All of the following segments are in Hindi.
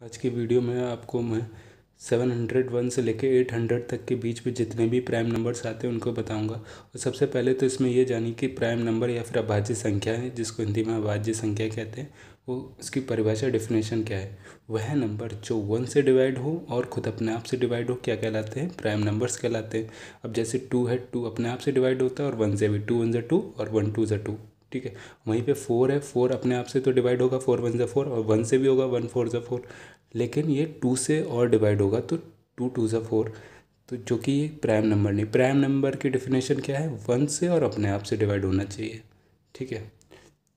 आज की वीडियो में आपको मैं सेवन हंड्रेड वन से लेके एट हंड्रेड तक के बीच में जितने भी प्राइम नंबर्स आते हैं उनको बताऊँगा। और सबसे पहले तो इसमें यह जानिए कि प्राइम नंबर या फिर अभाज्य संख्या है, जिसको हिंदी में अभाज्य संख्या कहते हैं, वो उसकी परिभाषा डिफिनेशन क्या है? वह नंबर जो वन से डिवाइड हो और खुद अपने आप से डिवाइड हो, क्या कहलाते हैं? प्राइम नंबर्स कहलाते हैं। अब जैसे टू है टू अपने आप से डिवाइड होता है और वन से भी टू वन ज़ा टू और वन टू ज़ा टू ठीक है? वहीं पे फोर है फोर अपने आप से तो डिवाइड होगा फोर वन ज़ा फोर और वन से भी होगा वन फोर ज़ा फोर लेकिन ये टू से और डिवाइड होगा तो टू टू ज़ा फोर तो जो कि ये प्राइम नंबर नहीं प्राइम नंबर की डिफिनेशन क्या है? वन से और अपने आप से डिवाइड होना चाहिए। ठीक है?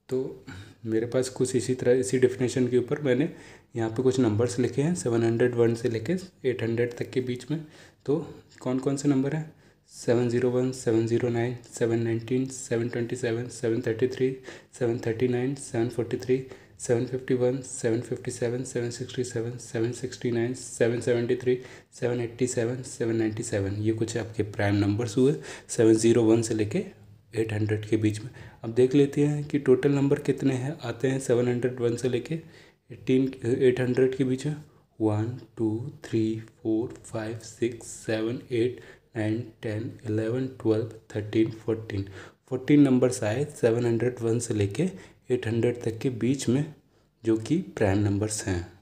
तो मेरे पास कुछ इसी तरह, इसी डिफिनेशन के ऊपर मैंने यहाँ पे कुछ नंबर्स लिखे हैं सेवन हंड्रेड वन से लेके एट हंड्रेड तक के बीच में. तो कौन कौन से नंबर हैं? Seven zero one seven zero nine seven nineteen seven twenty seven seven thirty three seven thirty nine seven forty three seven fifty one seven fifty seven seven sixty seven seven sixty nine seven seventy three seven eighty seven seven ninety seven ये कुछ आपके प्राइम नंबर्स हुए सेवन ज़ीरो वन से लेके एट हंड्रेड के बीच में। अब देख लेते हैं कि टोटल नंबर कितने हैं। आते हैं सेवन हंड्रेड वन से लेके एटीन एट हंड्रेड के बीच में। One two three four five six seven eight nine ten eleven twelve thirteen fourteen fourteen numbers आए सेवन हंड्रेड वन से लेके एट हंड्रेड तक के बीच में जो कि प्राइम नंबर्स हैं।